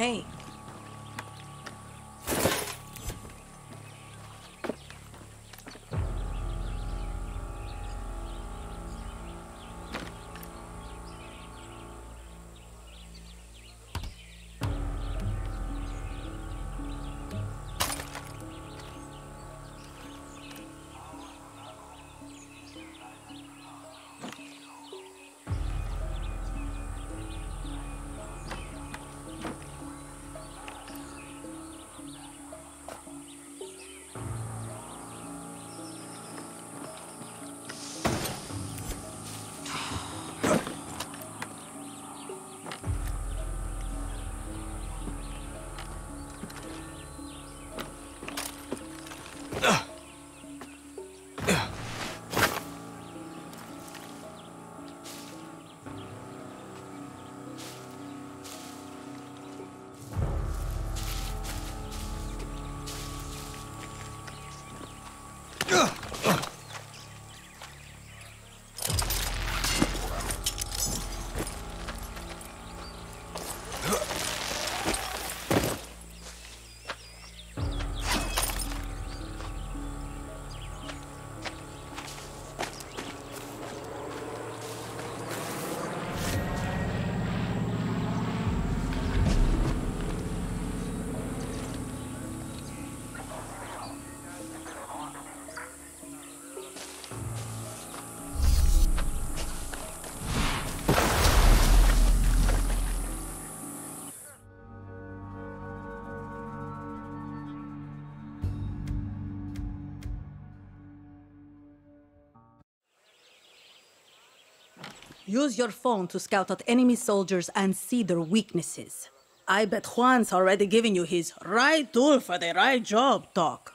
Hey. Use your phone to scout out enemy soldiers and see their weaknesses. I bet Juan's already giving you his right tool for the right job talk.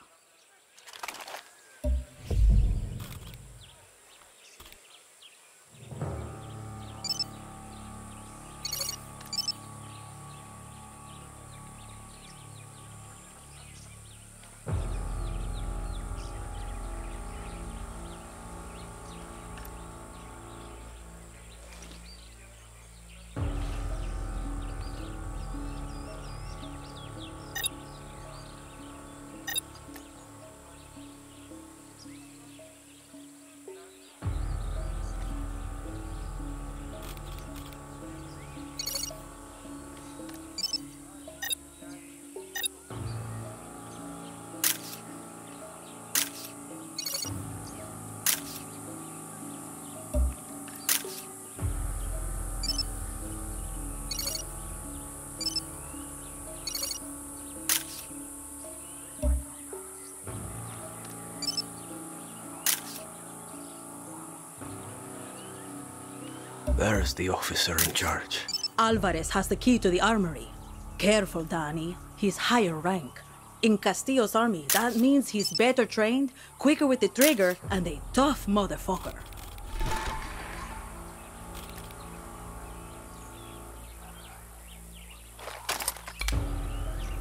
There's the officer in charge. Alvarez has the key to the armory. Careful, Dani. He's higher rank. In Castillo's army, that means he's better trained, quicker with the trigger, and a tough motherfucker.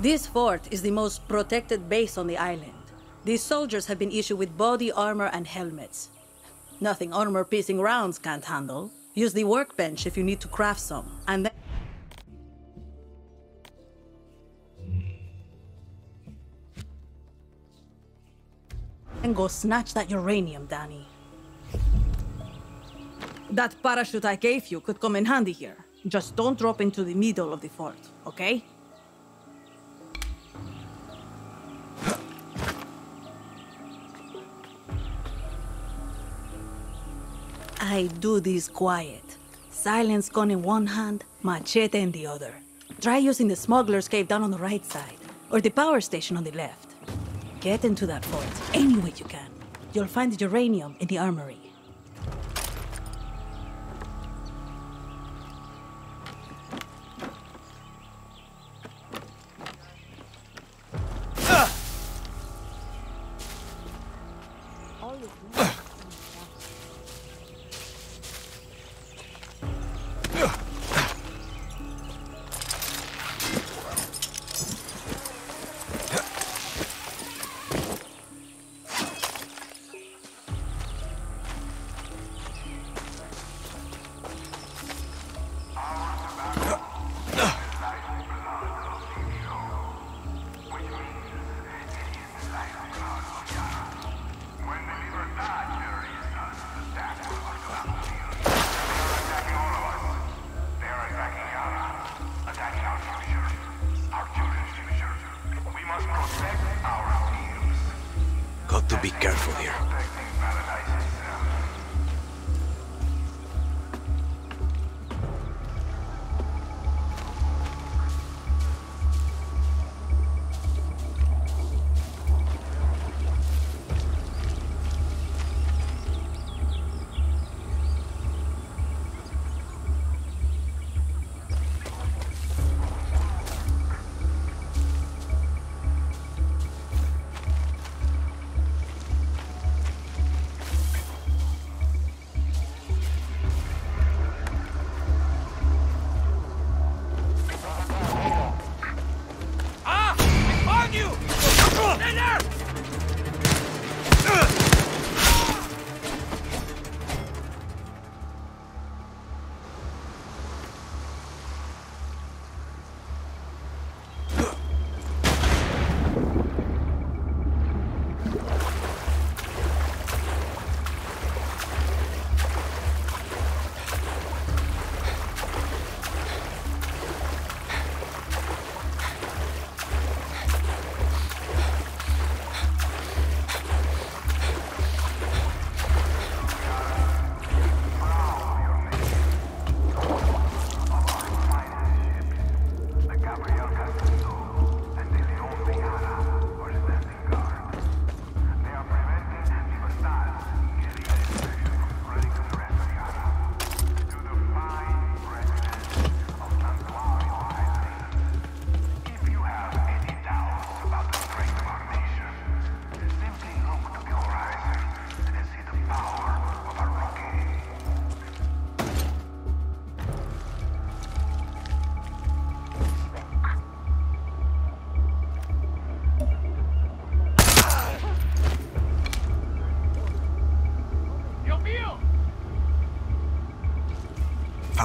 This fort is the most protected base on the island. These soldiers have been issued with body armor and helmets. Nothing armor-piercing rounds can't handle. Use the workbench if you need to craft some, and then... Go snatch that uranium, Dani. That parachute I gave you could come in handy here. Just don't drop into the middle of the fort, okay? I do this quiet. Silence gun in one hand, machete in the other. Try using the smuggler's cave down on the right side, or the power station on the left. Get into that fort any way you can. You'll find the uranium in the armory.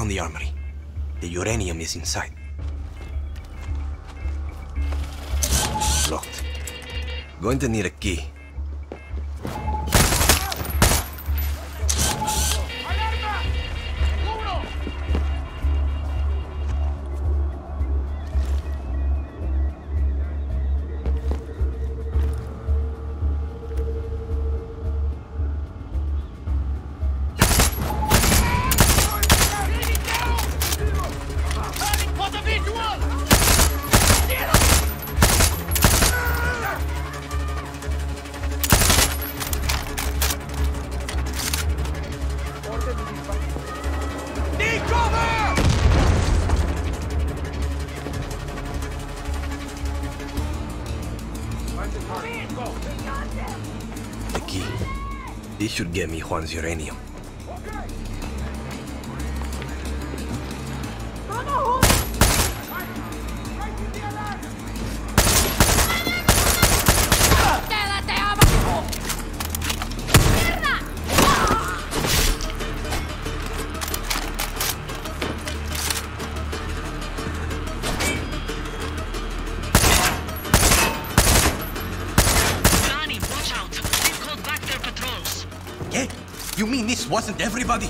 Found the armory. The uranium is inside. Locked. Going to need a key. Should get me Juan's uranium. ¡Quédate wasn't everybody?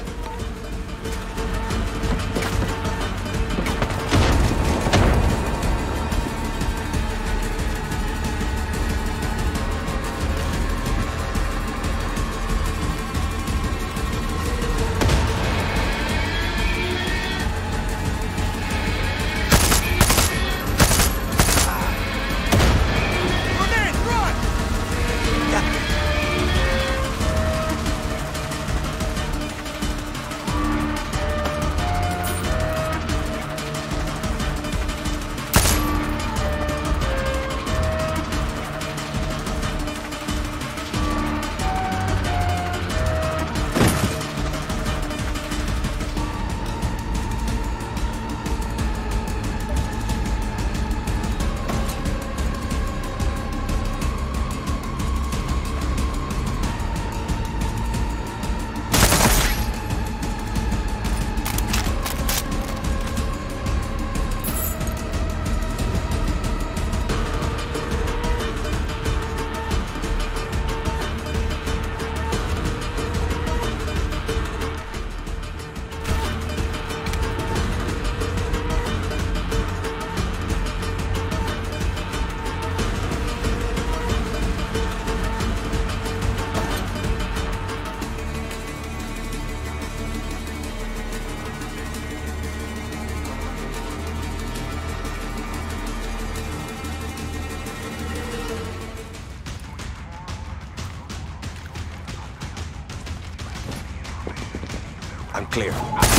Clear.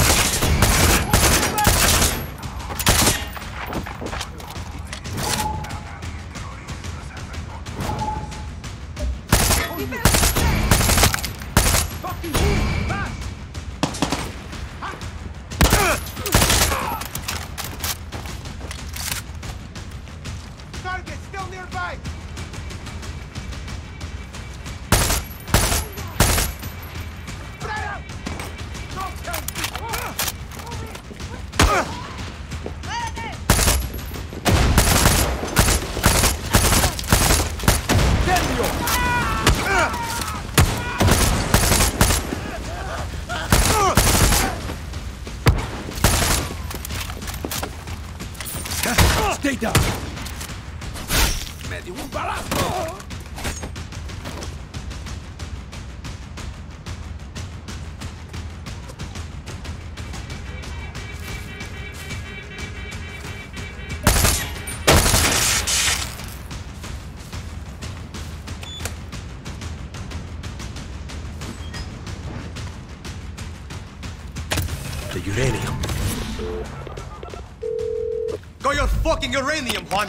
Uranium, Juan!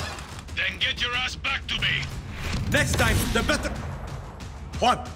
Then get your ass back to me! Next time, the better... Juan!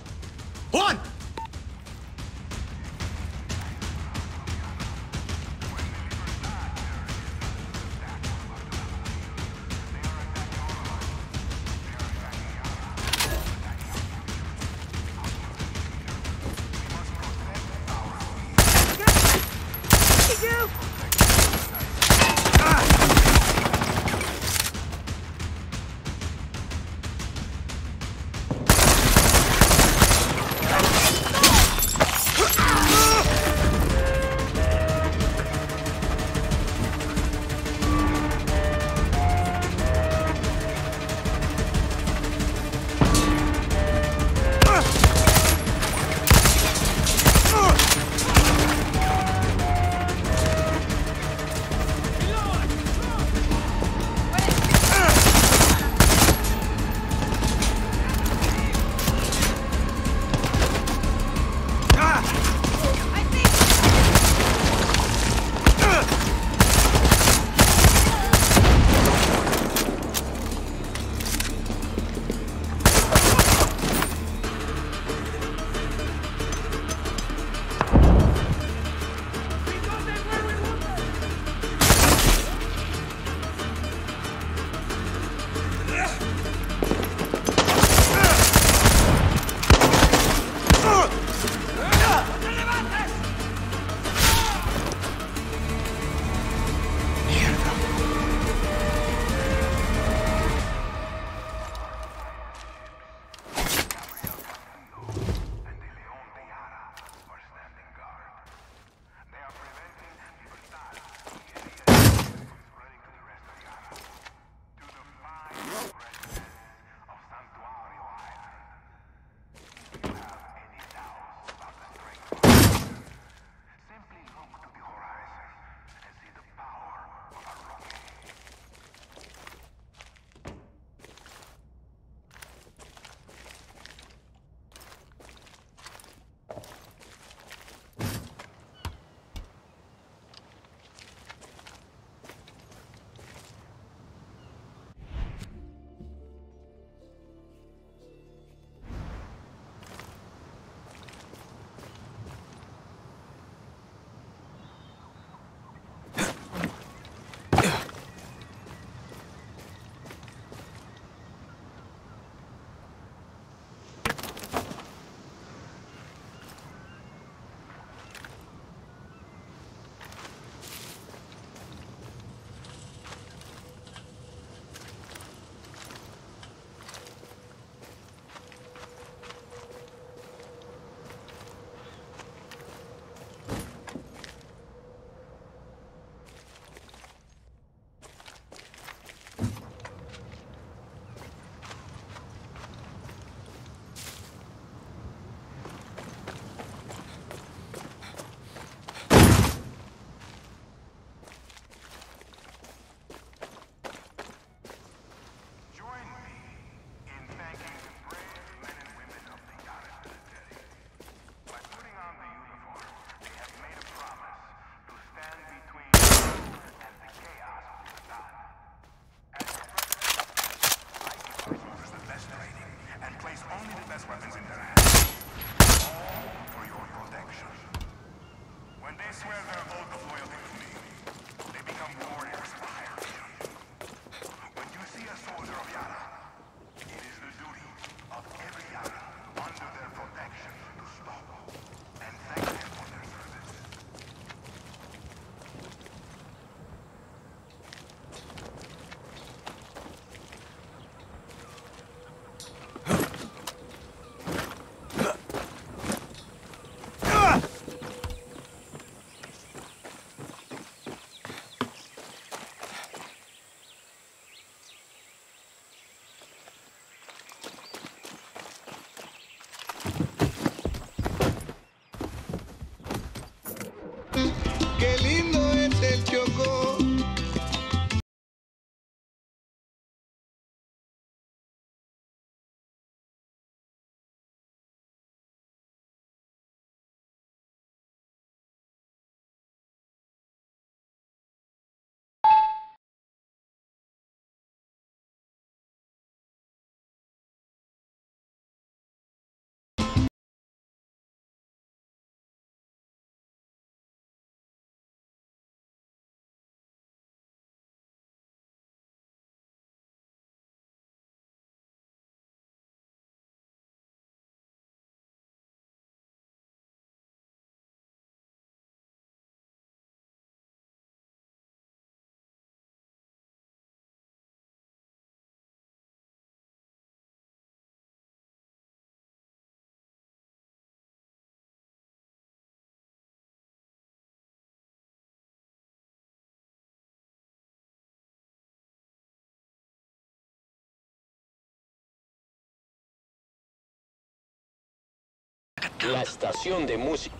La estación de música.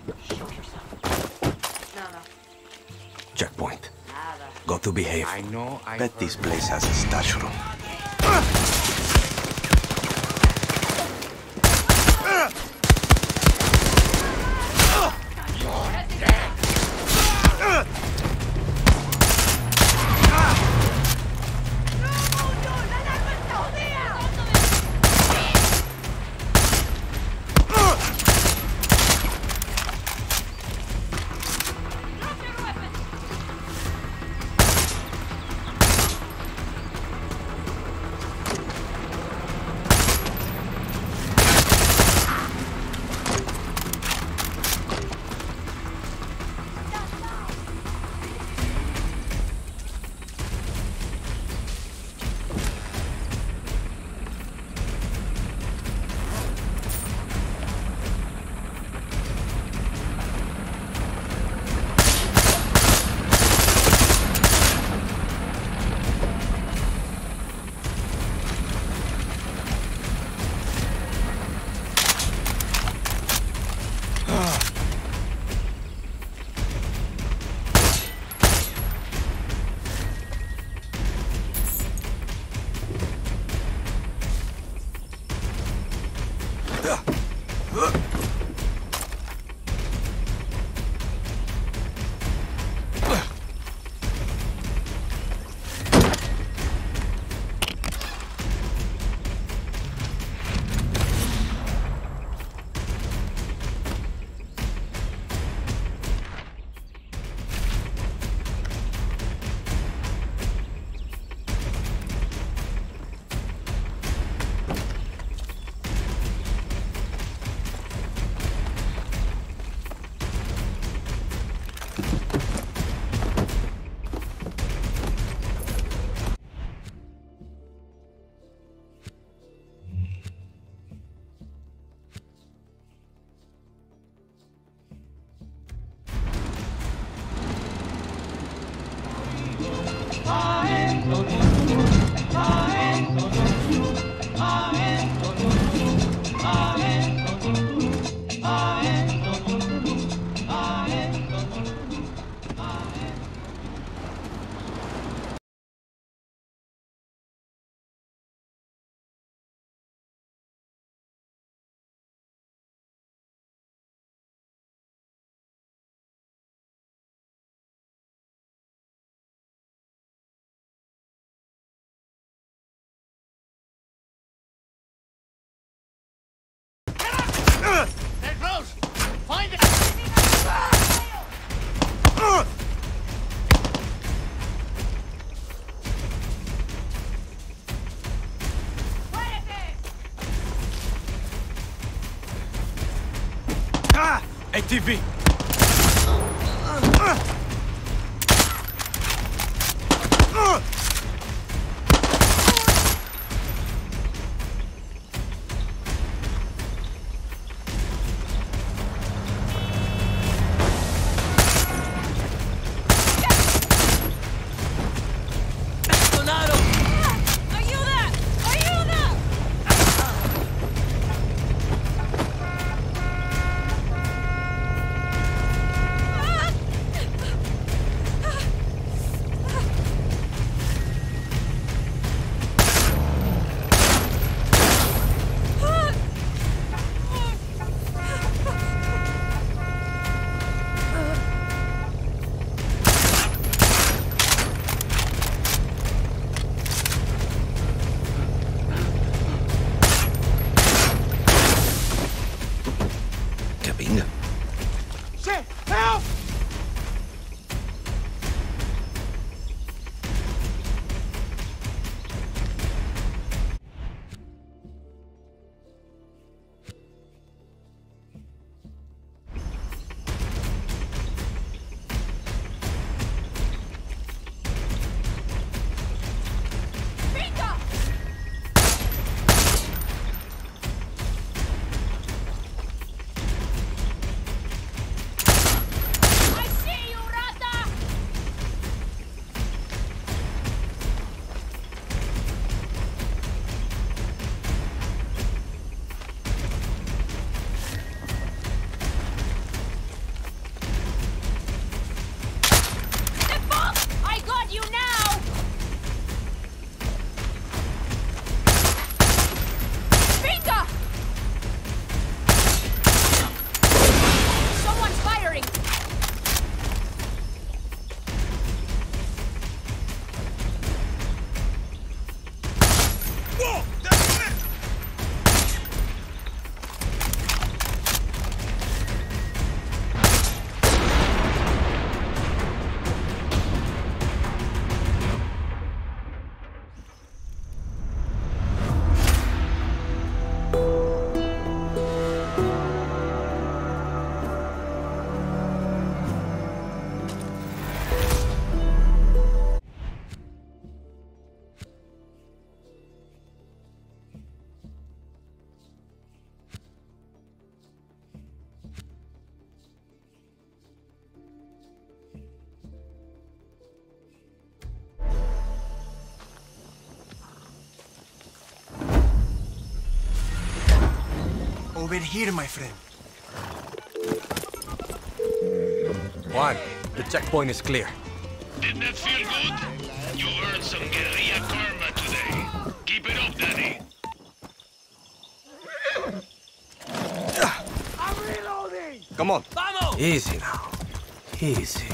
Checkpoint. Got to behave. I know, I Bet this place has a stash room. They're 逼 Over here, my friend. Juan, the checkpoint is clear. Didn't that feel good? You earned some guerrilla karma today. Keep it up, Dani. I'm reloading! Come on. Easy now. Easy.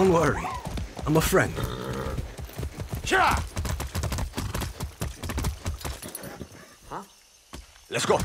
Don't worry. I'm a friend. Shira! Let's go.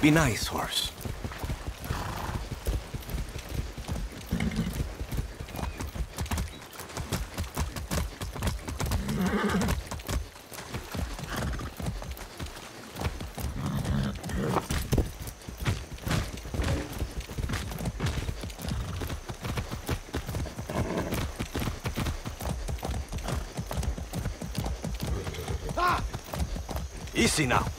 Be nice, horse. Ah! Easy now.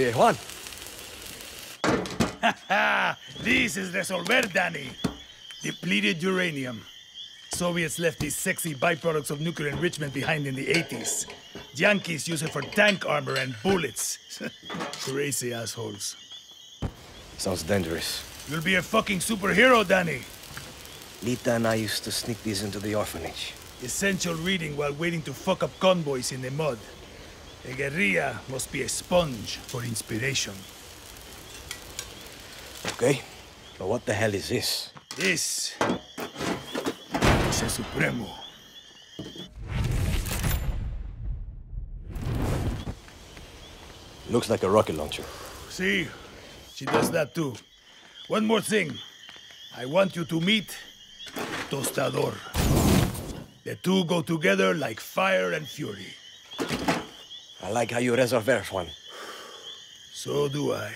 Oye, Juan. This is Resolver, Dani. Depleted uranium. Soviets left these sexy byproducts of nuclear enrichment behind in the 80s. Yankees use it for tank armor and bullets. Crazy assholes. Sounds dangerous. You'll be a fucking superhero, Dani. Lita and I used to sneak these into the orphanage. Essential reading while waiting to fuck up convoys in the mud. A guerrilla must be a sponge for inspiration. Okay? But what the hell is this? This is a Supremo. Looks like a rocket launcher. See, she does that too. One more thing. I want you to meet Tostador. The two go together like fire and fury. I like how you resolver, Juan. So do I.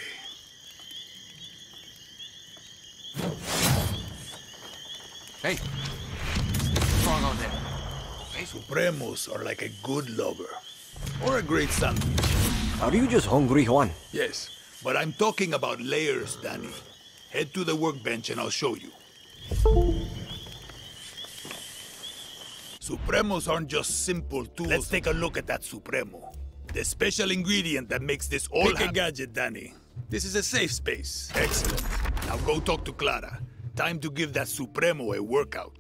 Hey. What's wrong out there? Supremos are like a good lover. Or a great sandwich. Are you just hungry, Juan? Yes, but I'm talking about layers, Dani. Head to the workbench and I'll show you. Supremos aren't just simple tools. Let's take a look at that Supremo. The special ingredient that makes this all Pick a gadget, Dani. This is a safe space. Excellent. Now go talk to Clara. Time to give that Supremo a workout.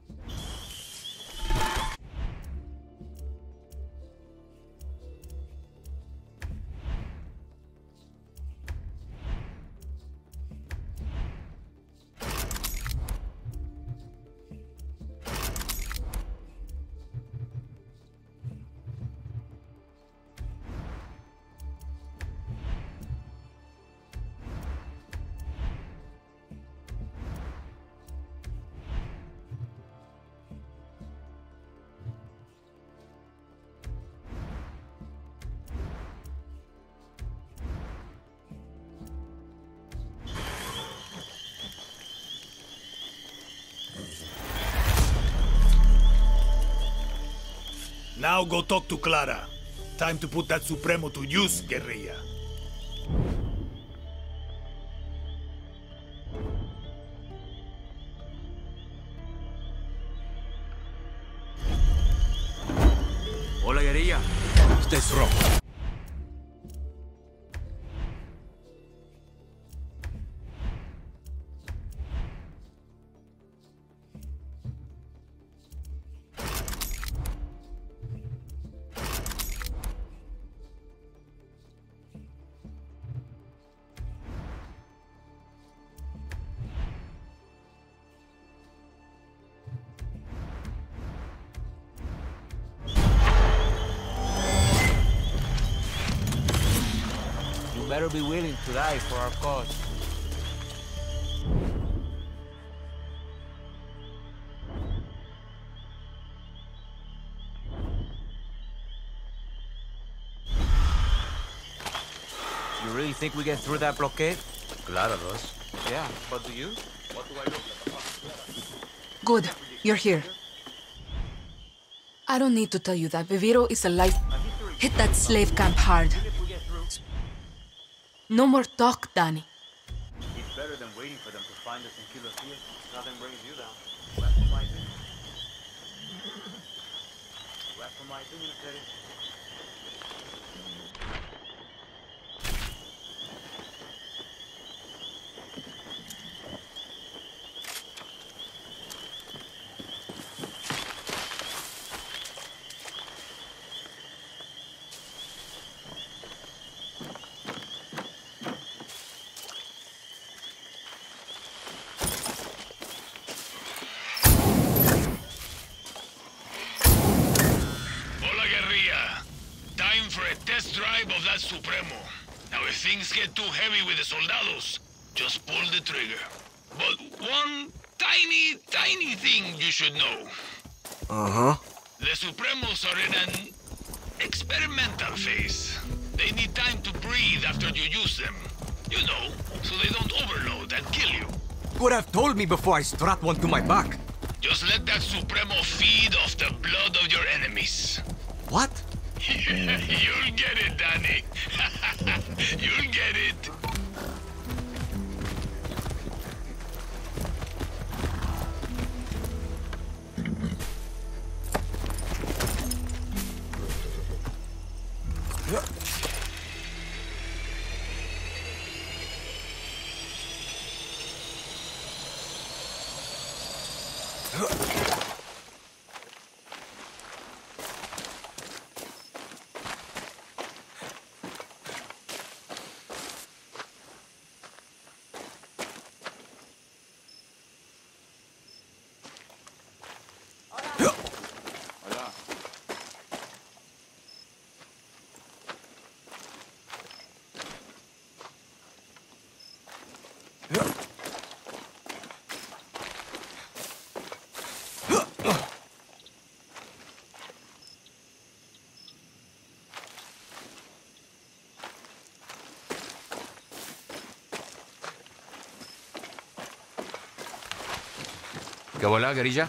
Now go talk to Clara. Time to put that Supremo to use, guerrilla. Die for our cause. You really think we get through that blockade? Claro, Ross. Yeah, but do you? What do I look Good, you're here. I don't need to tell you that Viviro is alive. Hit that slave camp hard. No more talk, Dani. It's better than waiting for them to find us and kill us here. Nothing brings you down. My opinion. My opinion, Teddy. Hola, guerrilla. Time for a test drive of Now, if things get too heavy with the soldados, just pull the trigger. But one tiny, tiny thing you should know. Uh-huh. The Supremos are in an experimental phase. They need time to breathe after you use them. You know, so they don't overload and kill you. Could have told me before I strap one to my back. Just let that Supremo feed off the blood of your enemies. What? You'll get it, Dani. You'll get it. ¿Qué bola, guerrilla?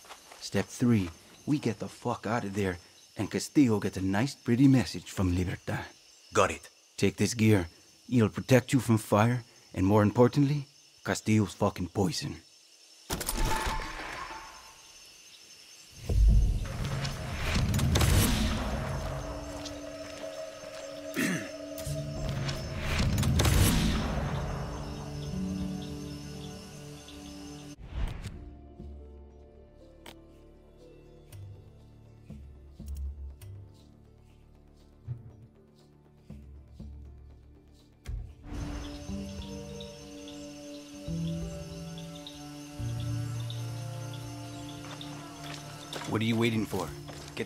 Step three, we get the fuck out of there, and Castillo gets a nice, pretty message from Libertad. Got it. Take this gear. It'll protect you from fire, and more importantly, Castillo's fucking poison.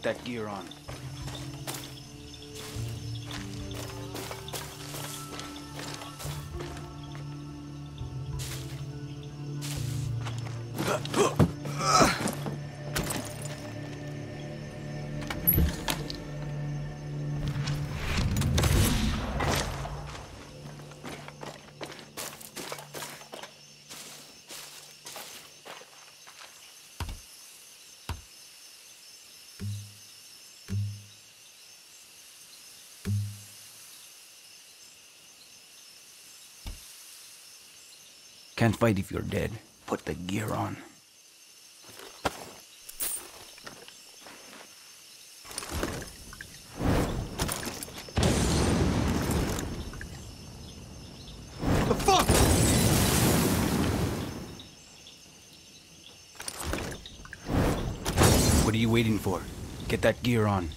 That gear on. Fight if you're dead. Put the gear on. What are you waiting for? Get that gear on.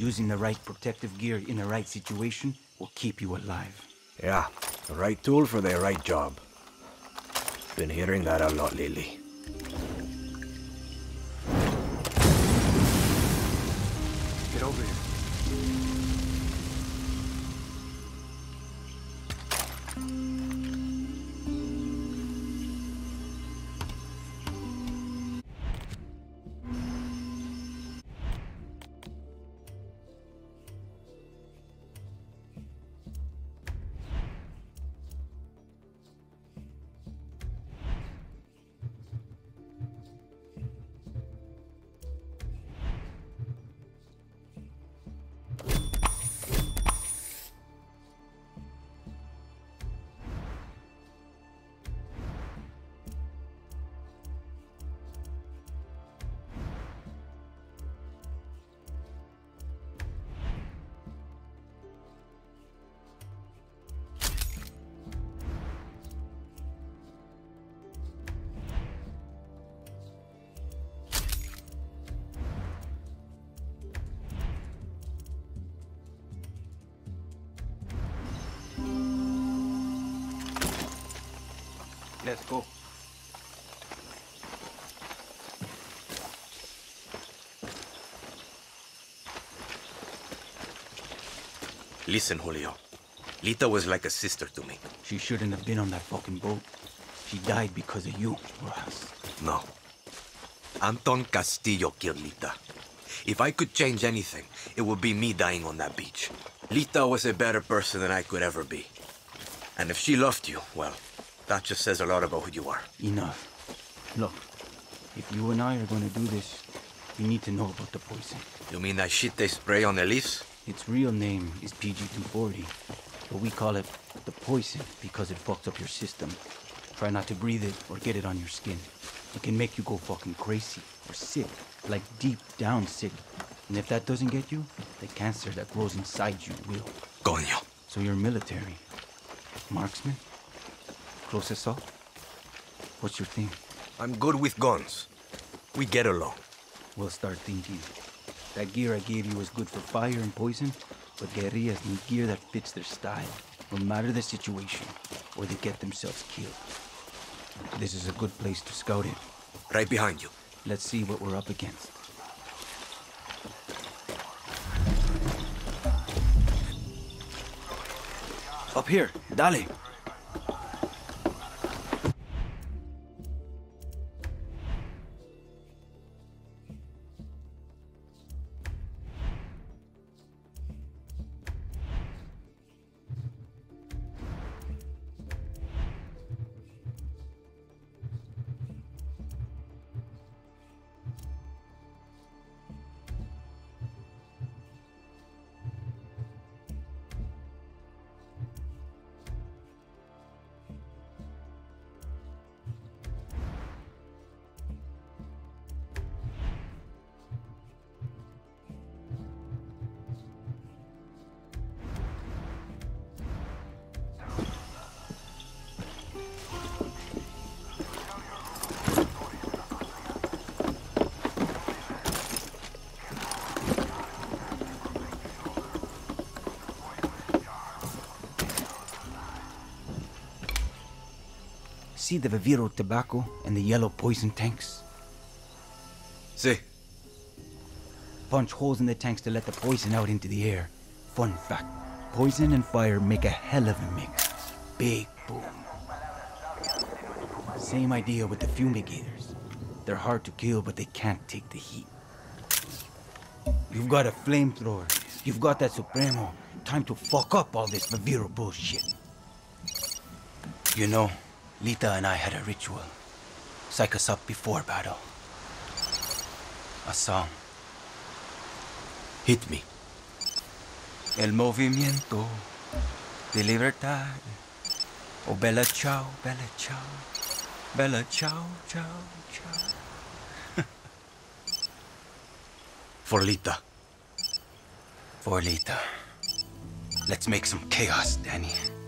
Using the right protective gear in the right situation will keep you alive. Yeah, the right tool for the right job. Been hearing that a lot lately. Let's go. Listen, Julio. Lita was like a sister to me. She shouldn't have been on that fucking boat. She died because of you, Rojas. No. Anton Castillo killed Lita. If I could change anything, it would be me dying on that beach. Lita was a better person than I could ever be. And if she loved you, well, that just says a lot about who you are. Enough. Look, if you and I are going to do this, we need to know about the poison. You mean that shit they spray on Elise? Its real name is PG-240, but we call it the poison because it fucks up your system. Try not to breathe it or get it on your skin. It can make you go fucking crazy or sick, like deep down sick. And if that doesn't get you, the cancer that grows inside you will. Coño. So you're military. Marksman? Close assault? What's your thing? I'm good with guns. We get along. We'll start thinking. That gear I gave you was good for fire and poison, but guerrillas need gear that fits their style, no matter the situation, or they get themselves killed. This is a good place to scout it. Right behind you. Let's see what we're up against. Up here, dale. See the Viviro tobacco and the yellow poison tanks? See. Punch holes in the tanks to let the poison out into the air. Fun fact poison and fire make a hell of a mix. Big boom. Same idea with the fumigators. They're hard to kill, but they can't take the heat. You've got a flamethrower. You've got that Supremo. Time to fuck up all this Viviro bullshit. You know, Lita and I had a ritual. Psych us up before battle. A song. Hit me. El movimiento de libertad. Oh, bella ciao, bella ciao. Bella ciao, ciao, ciao. For Lita. For Lita. Let's make some chaos, Dani.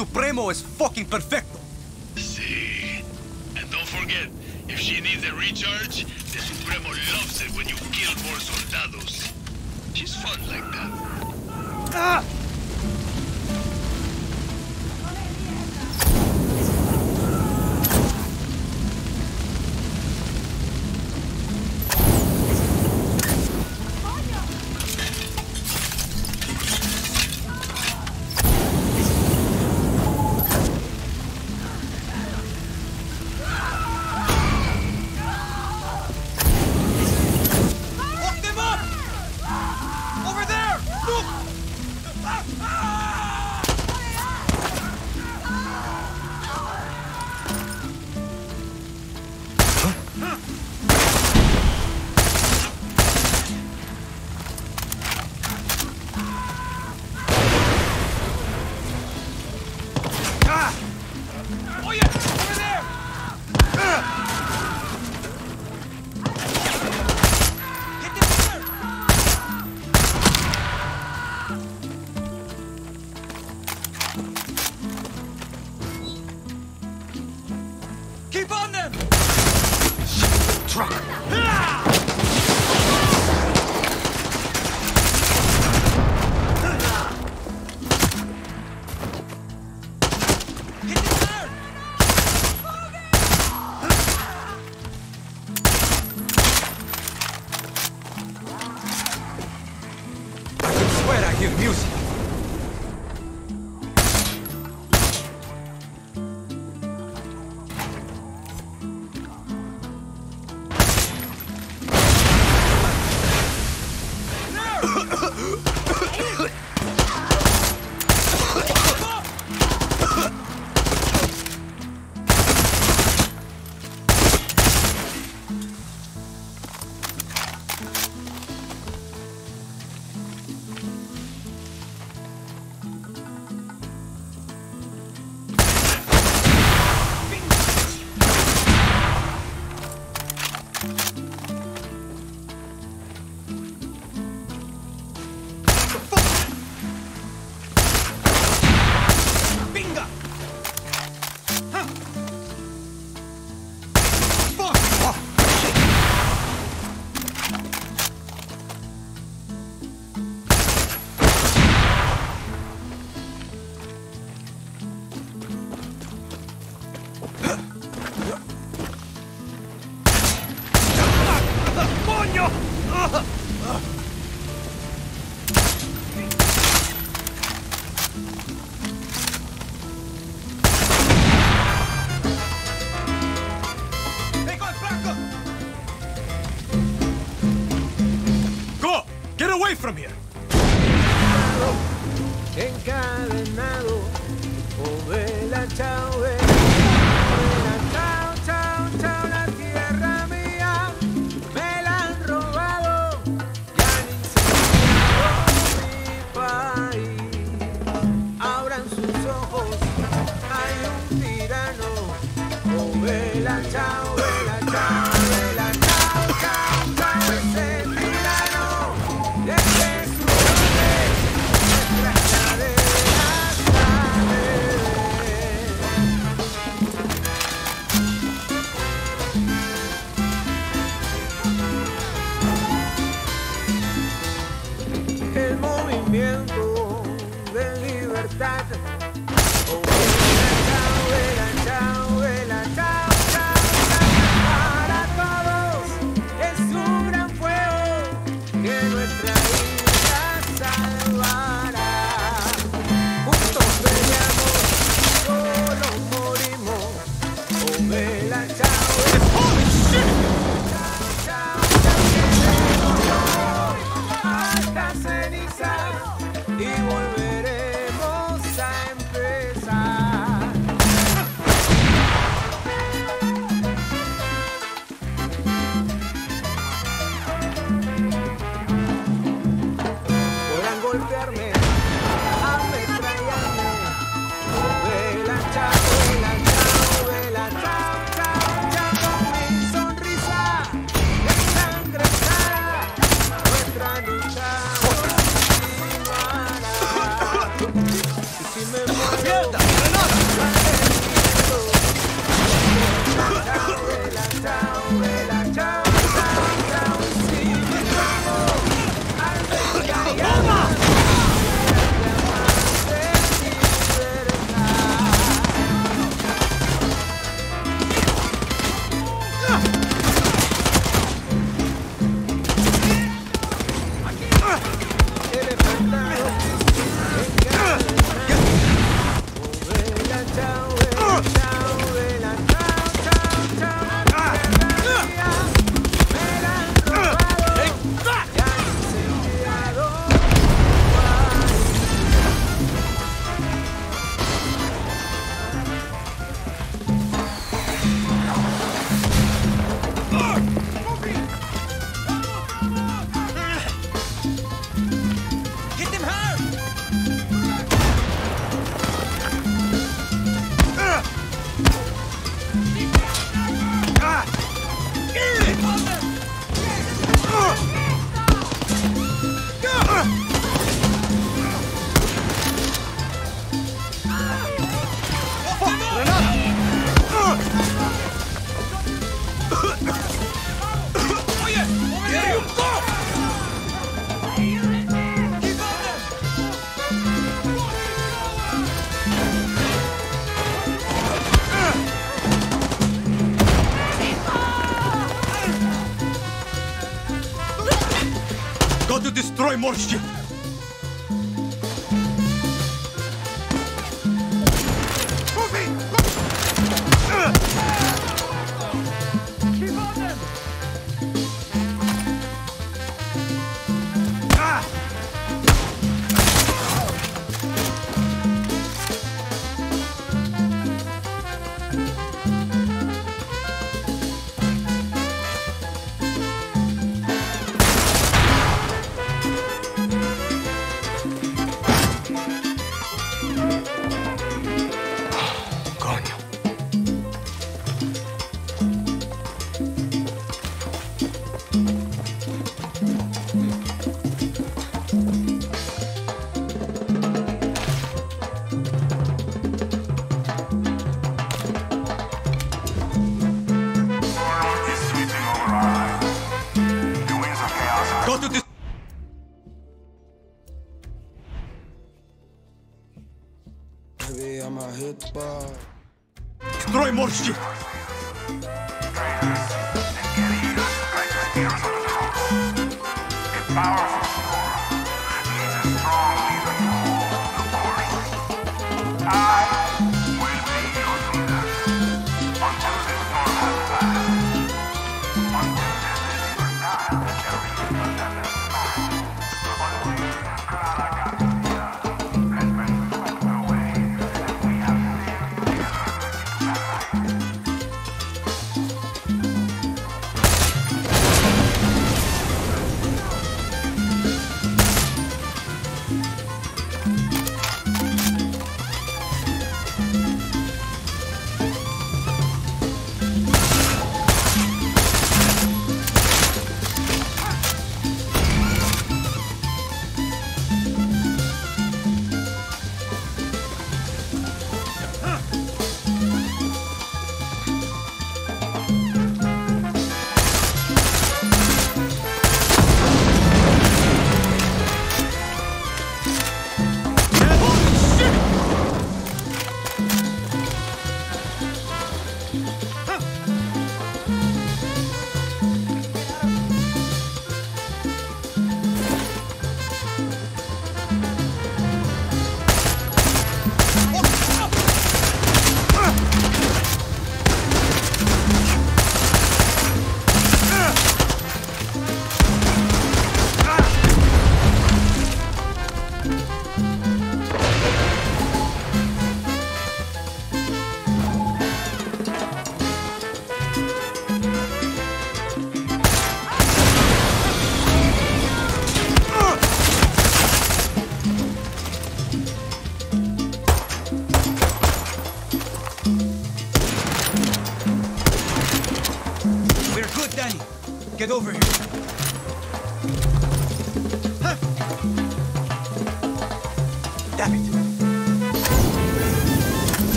Supremo es fucking perfecto. Destroy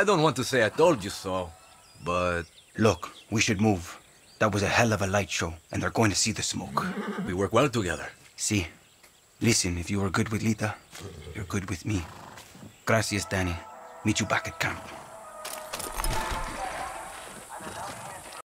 I don't want to say I told you so, but Look, we should move. That was a hell of a light show, and they're going to see the smoke. we work well together. See? Listen, if you are good with Lita, you're good with me. Gracias, Dani. Meet you back at camp.